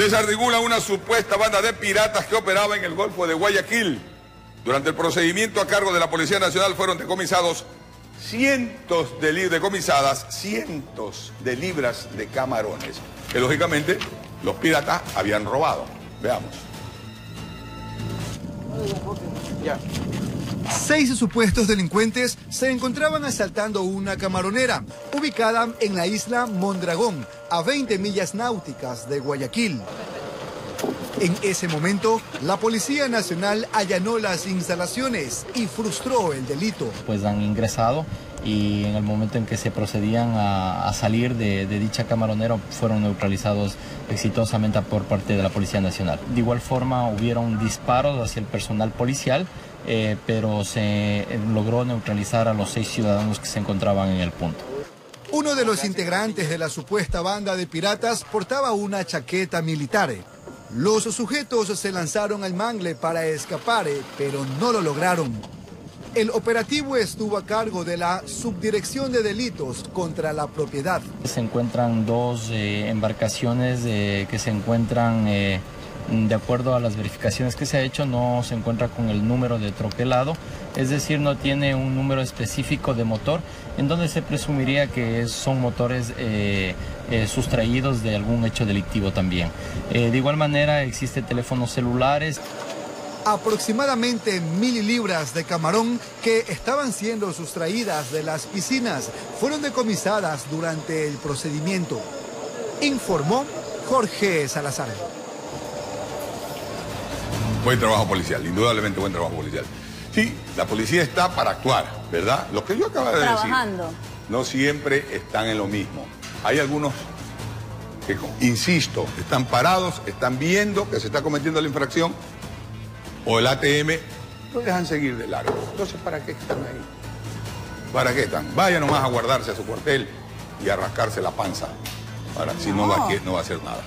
desarticula una supuesta banda de piratas que operaba en el Golfo de Guayaquil. Durante el procedimiento a cargo de la Policía Nacional fueron decomisados cientos de libras, decomisadas cientos de libras de camarones, que lógicamente los piratas habían robado. Veamos. Seis supuestos delincuentes se encontraban asaltando una camaronera ubicada en la isla Mondragón, a 20 millas náuticas de Guayaquil. En ese momento, la Policía Nacional allanó las instalaciones y frustró el delito. Pues han ingresado y en el momento en que se procedían a, salir de, dicha camaronera fueron neutralizados exitosamente por parte de la Policía Nacional. De igual forma hubieron disparos hacia el personal policial, eh, pero se logró neutralizar a los seis ciudadanos que se encontraban en el punto. Uno de los integrantes de la supuesta banda de piratas portaba una chaqueta militar. Los sujetos se lanzaron al mangle para escapar, pero no lo lograron. El operativo estuvo a cargo de la Subdirección de Delitos contra la Propiedad. Se encuentran dos eh, embarcaciones eh, que se encuentran, eh, de acuerdo a las verificaciones que se ha hecho, no se encuentra con el número de troquelado, es decir, no tiene un número específico de motor, en donde se presumiría que son motores sustraídos de algún hecho delictivo también. De igual manera existen teléfonos celulares. Aproximadamente mil libras de camarón que estaban siendo sustraídas de las piscinas fueron decomisadas durante el procedimiento, informó Jorge Salazar. Buen trabajo policial, indudablemente buen trabajo policial. Sí, la policía está para actuar, ¿verdad? Lo que yo acabo de decir no siempre están en lo mismo. Hay algunos que, insisto, están parados, están viendo que se está cometiendo la infracción o el ATM lo dejan seguir de largo. Entonces, ¿para qué están ahí? ¿Para qué están? Vaya nomás a guardarse a su cuartel y a rascarse la panza. Para, Si no va, no va a hacer nada.